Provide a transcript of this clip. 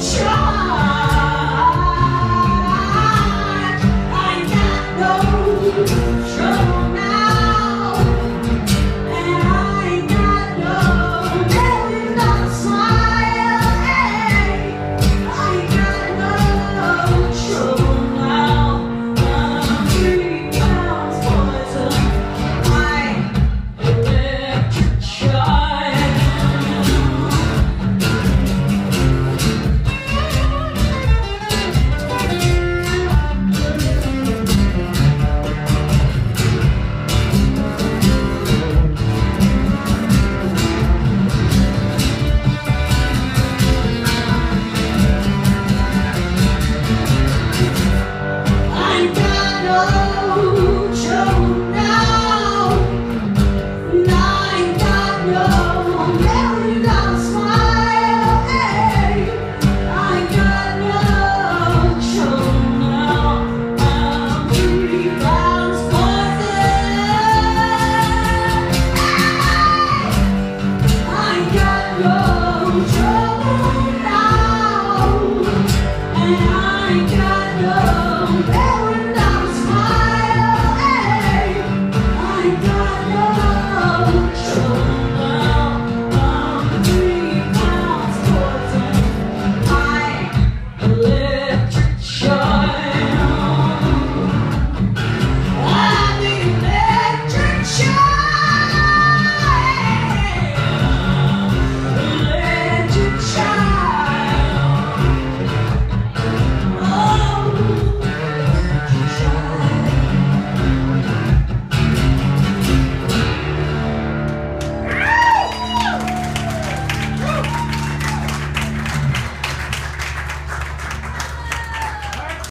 Try. Joe.